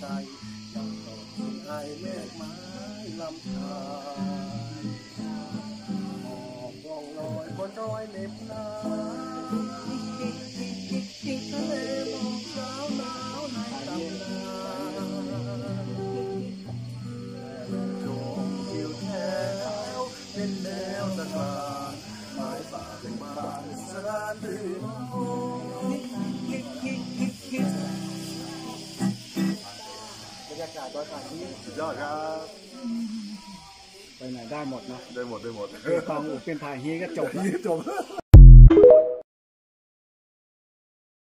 ใจยังต้องถึงไอเมฆไม้ลำธารหอบล่องลอยบนดอยเหน็บหนาวทะเลหมอกสาวหนาวในตำนานโจมทิวแถวเป็นแนวตะการไม้ป่าเป็นบ้านสรานหรือ กาศตอนถ่ายที่สุดยอดครับไปไหนได้หมดนะได้หมดได้หมด เป็นฟังอูเป็นถ่ายฮีก็จบแล้วจบ